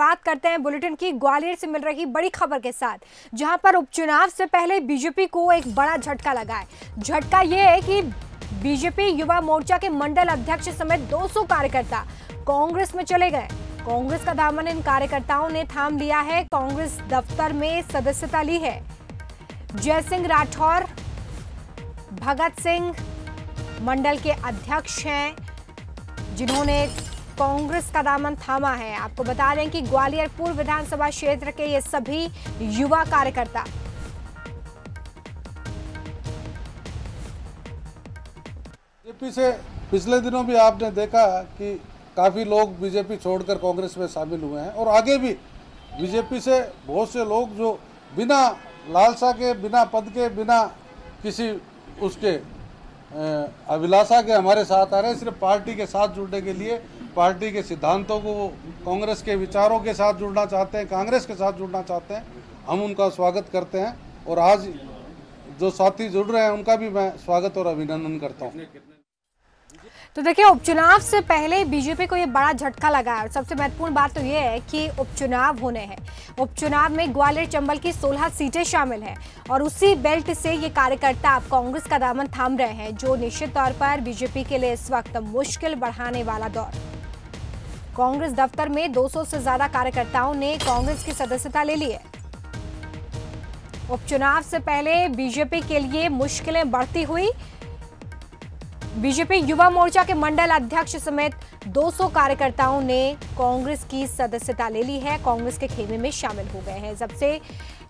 बात करते हैं बुलेटिन की ग्वालियर से मिल रही बड़ी खबर के साथ, जहाँ पर उपचुनाव से पहले बीजेपी को एक बड़ा झटका लगा है। झटका ये है कि बीजेपी युवा मोर्चा के मंडल अध्यक्ष समेत 200 कार्यकर्ता कांग्रेस में चले गए। कांग्रेस का दामन इन कार्यकर्ताओं ने थाम लिया है, कांग्रेस दफ्तर में सदस्यता ली है। जय सिंह राठौर, भगत सिंह मंडल के अध्यक्ष हैं, जिन्होंने कांग्रेस का दामन थामा है। आपको बता दें कि ग्वालियर पूर्व विधानसभा क्षेत्र के ये सभी युवा कार्यकर्ता। बीजेपी से पिछले दिनों भी आपने देखा कि काफ़ी लोग बीजेपी छोड़कर कांग्रेस में शामिल हुए हैं और आगे भी बीजेपी से बहुत से लोग जो बिना लालसा के, बिना पद के, बिना किसी उसके अभिलाषा के हमारे साथ आ रहे हैं। सिर्फ़ पार्टी के साथ जुड़ने के लिए, पार्टी के सिद्धांतों को, कांग्रेस के विचारों के साथ जुड़ना चाहते हैं, कांग्रेस के साथ जुड़ना चाहते हैं, हम उनका स्वागत करते हैं। और आज जो साथी जुड़ रहे हैं, उनका भी मैं स्वागत और अभिनंदन करता हूँ। तो देखिए, उपचुनाव से पहले बीजेपी को ये बड़ा झटका लगा है। और सबसे महत्वपूर्ण बात तो ये है कि उपचुनाव होने हैं। उपचुनाव में ग्वालियर चंबल की 16 सीटें शामिल हैं और उसी बेल्ट से ये कार्यकर्ता अब कांग्रेस का दामन थाम रहे हैं, जो निश्चित तौर पर बीजेपी के लिए इस वक्त मुश्किल बढ़ाने वाला दौर। कांग्रेस दफ्तर में 200 से ज़्यादा कार्यकर्ताओं ने कांग्रेस की सदस्यता ले ली है। उपचुनाव से पहले बीजेपी के लिए मुश्किलें बढ़ती हुई बीजेपी युवा मोर्चा के मंडल अध्यक्ष समेत 200 कार्यकर्ताओं ने कांग्रेस की सदस्यता ले ली है। कांग्रेस के खेमे में शामिल हो गए हैं। सबसे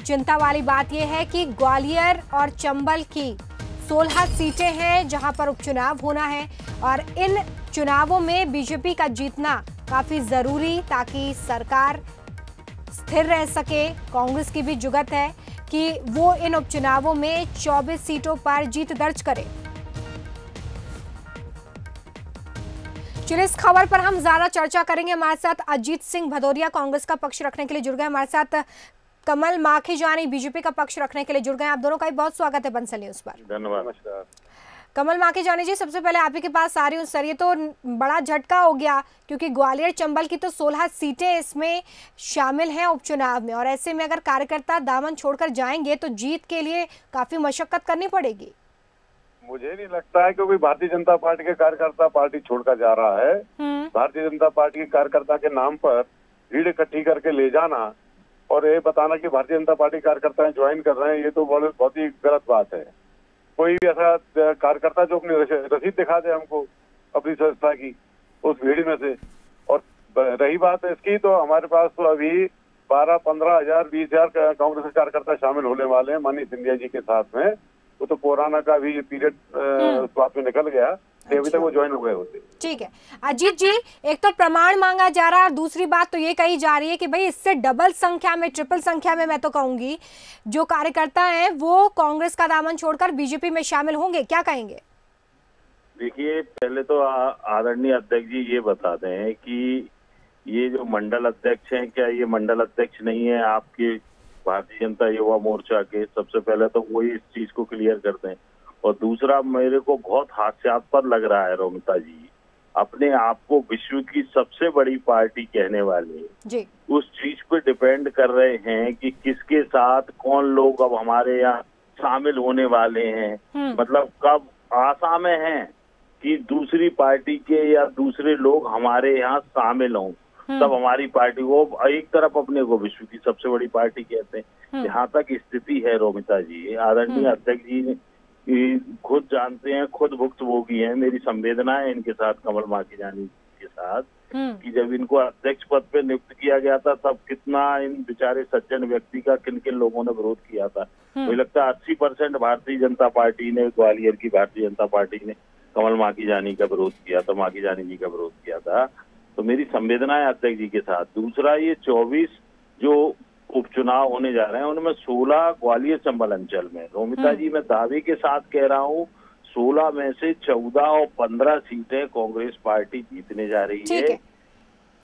चिंता वाली बात यह है कि ग्वालियर और चंबल की 16 सीटें हैं जहाँ पर उपचुनाव होना है और इन चुनावों में बीजेपी का जीतना काफ़ी ज़रूरी ताकि सरकार स्थिर रह सके। कांग्रेस की भी जुगत है कि वो इन उपचुनावों में 24 सीटों पर जीत दर्ज करे। चलिए इस खबर पर हम ज़्यादा चर्चा करेंगे। हमारे साथ अजीत सिंह भदौरिया कांग्रेस का पक्ष रखने के लिए जुड़ गए हमारे साथ कमल माखी जानी बीजेपी का पक्ष रखने के लिए जुड़ गए आप दोनों का भी बहुत स्वागत है बंसल न्यूज़ पर। धन्यवाद। कमल माखी जानी जी सबसे पहले आप ही के पास आ रही हूँ सर। ये तो बड़ा झटका हो गया क्योंकि ग्वालियर चंबल की तो 16 सीटें इसमें शामिल हैं उपचुनाव में और ऐसे में अगर कार्यकर्ता दामन छोड़कर जाएँगे तो जीत के लिए काफ़ी मशक्कत करनी पड़ेगी। मुझे नहीं लगता है क्योंकि भारतीय जनता पार्टी के कार्यकर्ता पार्टी छोड़कर जा रहा है। हम्म। भारतीय जनता पार्टी के कार्यकर्ता के नाम पर भीड़ इकट्ठी करके ले जाना और ये बताना कि भारतीय जनता पार्टी कार्यकर्ता ज्वाइन कर रहे हैं ये तो बहुत ही गलत बात है। कोई भी ऐसा कार्यकर्ता जो अपनी रसीद दिखा दे हमको अपनी संस्था की उस भीड़ में से। और रही बात इसकी तो हमारे पास तो अभी बारह पंद्रह हज़ार बीस हज़ार कांग्रेस कार्यकर्ता शामिल होने वाले हैं मनीष सिंधिया जी के साथ में। वो तो कोरोना का भी पीरियड स्वास्थ्य में निकल गया। अभी तक वो ज्वाइन हो गए होते। ठीक है। अजीत जी एक तो प्रमाण मांगा जा रहा है और दूसरी बात तो ये कही जा रही है कि भाई इससे डबल संख्या में ट्रिपल संख्या में मैं तो कहूँगी जो कार्यकर्ता हैं वो कांग्रेस का दामन छोड़कर बीजेपी में शामिल होंगे। क्या कहेंगे? देखिए पहले तो आदरणीय अध्यक्ष जी ये बता दें कि ये जो मंडल अध्यक्ष हैं क्या ये मंडल अध्यक्ष नहीं है? आपके भारतीय जनता युवा मोर्चा के सबसे पहले तो वही इस चीज़ को क्लियर कर दें और दूसरा मेरे को बहुत हास्यास्पद लग रहा है रोमिता जी अपने आप को विश्व की सबसे बड़ी पार्टी कहने वाले जी। उस चीज़ पे डिपेंड कर रहे हैं कि किसके साथ कौन लोग अब हमारे यहाँ शामिल होने वाले हैं हम्म। मतलब कब आशा में हैं कि दूसरी पार्टी के या दूसरे लोग हमारे यहाँ शामिल हों हम्म। तब हमारी पार्टी वो एक तरफ़ अपने को विश्व की सबसे बड़ी पार्टी कहते हैं। हम्म। यहाँ तक स्थिति है रोमिता जी आदरणीय अध्यक्ष जी खुद जानते हैं खुद भुक्त भोगी है मेरी संवेदना है इनके साथ कमल माकी जानी के साथ कि जब इनको अध्यक्ष पद पे नियुक्त किया गया था तब कितना इन बेचारे सज्जन व्यक्ति का किन किन लोगों ने विरोध किया था। मुझे लगता है अस्सी परसेंट भारतीय जनता पार्टी ने ग्वालियर की भारतीय जनता पार्टी ने कमल माकी जानी का विरोध किया था माकी जानी जी का विरोध किया था। तो मेरी संवेदना है अध्यक्ष जी के साथ। दूसरा ये चौबीस जो उपचुनाव होने जा रहे हैं उनमें सोलह ग्वालियर चंबल अंचल में। रोमिता जी मैं दावे के साथ कह रहा हूँ सोलह में से चौदह और पंद्रह सीटें कांग्रेस पार्टी जीतने जा रही है, है।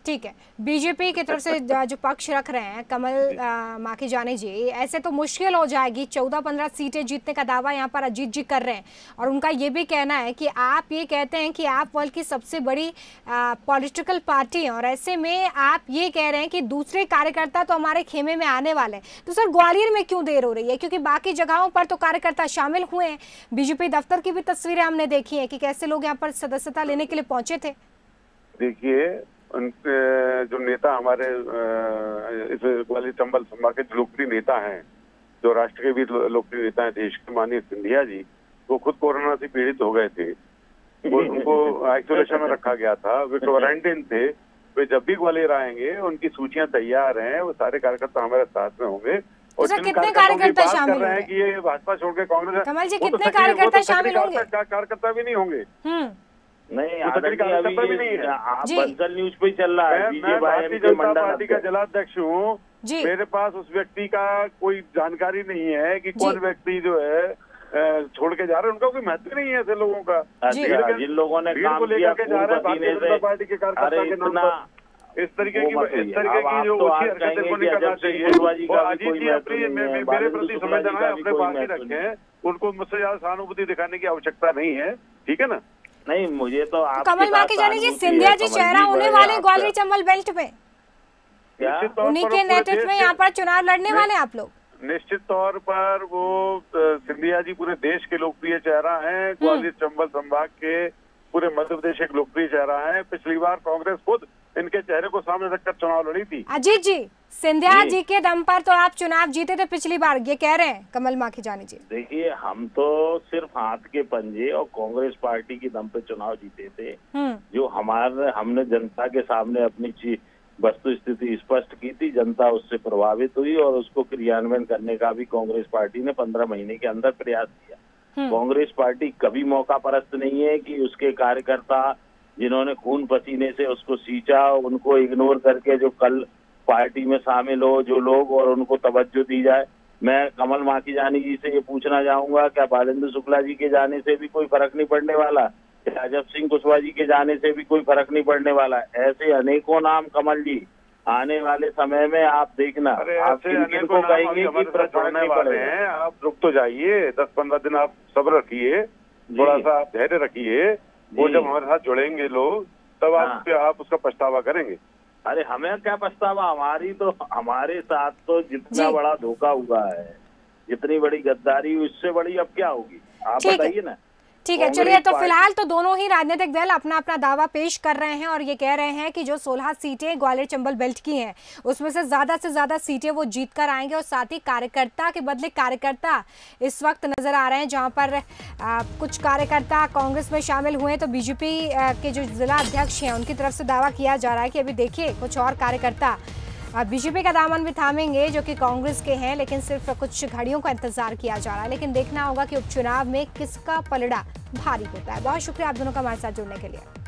ठीक है बीजेपी की तरफ़ से जो पक्ष रख रहे हैं कमल माखी जाने जी ऐसे तो मुश्किल हो जाएगी। चौदह पंद्रह सीटें जीतने का दावा यहाँ पर अजीत जी कर रहे हैं। और उनका ये भी कहना है कि आप ये कहते हैं कि आप वर्ल्ड की सबसे बड़ी पॉलिटिकल पार्टी हैं और ऐसे में आप ये कह रहे हैं कि दूसरे कार्यकर्ता तो हमारे खेमे में आने वाले हैं। तो सर ग्वालियर में क्यों देर हो रही है? क्योंकि बाकी जगहों पर तो कार्यकर्ता शामिल हुए हैं। बीजेपी दफ्तर की भी तस्वीरें हमने देखी है कि कैसे लोग यहाँ पर सदस्यता लेने के लिए पहुँचे थे। देखिए उनके जो नेता हमारे इस ग्वालियर चंबल संभाग के लोकप्रिय नेता हैं जो राष्ट्र के भी लोकप्रिय नेता हैं देश के माननीय सिंधिया जी वो खुद कोरोना से पीड़ित हो गए थे। वो उनको आइसोलेशन में रखा गया था। वे क्वारंटीन थे। वे जब भी ग्वालियर आएँगे उनकी सूचियाँ तैयार हैं वो सारे कार्यकर्ता हमारे साथ में होंगे। और तो कितने कार्यकर्ता शामिल हैं कि ये भाजपा छोड़ के कांग्रेस कमल जी तो कितने कार्यकर्ता शामिल होंगे? कार्यकर्ता भी नहीं होंगे। नहीं अभी बंसल न्यूज़ पे चल रहा है मैं भारतीय जनता पार्टी का जिलाध्यक्ष हूँ। मेरे पास उस व्यक्ति का कोई जानकारी नहीं है कि कौन व्यक्ति जो है छोड़ के जा रहे हैं। उनका कोई महत्व नहीं है ऐसे लोगों का। अच्छा, जिन लोगों ने काम किया के जा रहे हैं भारतीय जनता पार्टी के कार्यकर्ता के नाम पर। इस तरीके की इस तरीके की जो अच्छी तो हरकतें को नहीं करना चाहिए और अजीत जी अपनी मेरे प्रति संवेदना है अपने पास ही रखें। उनको मुझसे ज़्यादा सहानुभूति दिखाने की आवश्यकता नहीं है। ठीक है ना? नहीं मुझे तो आप कमल माँ की जानी जी सिंधिया जी चेहरा होने वाले ग्वालियर चंबल बेल्ट में उन्हीं के नेतृत्व में यहाँ पर चुनाव लड़ने वाले आप लोग। निश्चित तौर पर वो सिंधिया जी पूरे देश के लोकप्रिय चेहरा हैं। हम्म। ग्वालियर चंबल संभाग के पूरे मध्य प्रदेश एक लोकप्रिय चेहरा है। पिछली बार कांग्रेस खुद इनके चेहरे को सामने रखकर चुनाव लड़ी थी। अजीत जी सिंधिया जी के दम पर तो आप चुनाव जीते थे पिछली बार ये कह रहे हैं कमल माखी जानी जी देखिए हम तो सिर्फ़ हाथ के पंजे और कांग्रेस पार्टी के दम पर चुनाव जीते थे हम्म। जो हमारे हमने जनता के सामने अपनी वस्तु स्थिति स्पष्ट की थी जनता उससे प्रभावित हुई और उसको क्रियान्वयन करने का भी कांग्रेस पार्टी ने पंद्रह महीने के अंदर प्रयास किया हम्म। कांग्रेस पार्टी कभी मौका परस्त नहीं है कि उसके कार्यकर्ता जिन्होंने खून पसीने से उसको सींचा उनको इग्नोर करके जो कल पार्टी में शामिल हो जो लोग और उनको तवज्जो दी जाए। मैं कमल माखी जानी जी से ये पूछना चाहूँगा क्या बालेंद्र शुक्ला जी के जाने से भी कोई फ़र्क नहीं पड़ने वाला? अजब सिंह कुशवाहा जी के जाने से भी कोई फ़र्क नहीं पड़ने वाला? ऐसे अनेकों नाम कमल जी आने वाले समय में आप देखना। आप किन को कहेंगे कि वाले हैं। आप रुक तो जाइए दस पंद्रह दिन आप सब्र रखिए। थोड़ा सा आप धैर्य रखिए। वो जब हमारे साथ जुड़ेंगे लोग तब आप हाँ। आप उसका पछतावा करेंगे। अरे हमें क्या पछतावा? हमारी तो हमारे साथ तो जितना बड़ा धोखा हुआ है जितनी बड़ी गद्दारी उससे बड़ी अब क्या होगी? आप बताइए ना। ठीक है चलिए तो फ़िलहाल तो दोनों ही राजनीतिक दल अपना अपना दावा पेश कर रहे हैं और ये कह रहे हैं कि जो 16 सीटें ग्वालियर चंबल बेल्ट की हैं उसमें से ज़्यादा से ज़्यादा सीटें वो जीत कर आएँगे और साथ ही कार्यकर्ता के बदले कार्यकर्ता इस वक्त नज़र आ रहे हैं जहाँ पर आ, कुछ कार्यकर्ता कांग्रेस में शामिल हुए तो बीजेपी के जो जिला अध्यक्ष हैं उनकी तरफ़ से दावा किया जा रहा है कि अभी देखिए कुछ और कार्यकर्ता बीजेपी का दामन भी थामेंगे, जो कि कांग्रेस के हैं, लेकिन सिर्फ़ कुछ घड़ियों का इंतज़ार किया जा रहा है। लेकिन देखना होगा कि उपचुनाव में किसका पलड़ा भारी होता है। बहुत शुक्रिया आप दोनों का हमारे साथ जुड़ने के लिए।